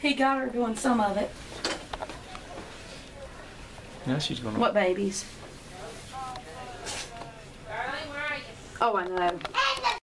He got her doing some of it. Now she's gonna. What babies? Oh, I know.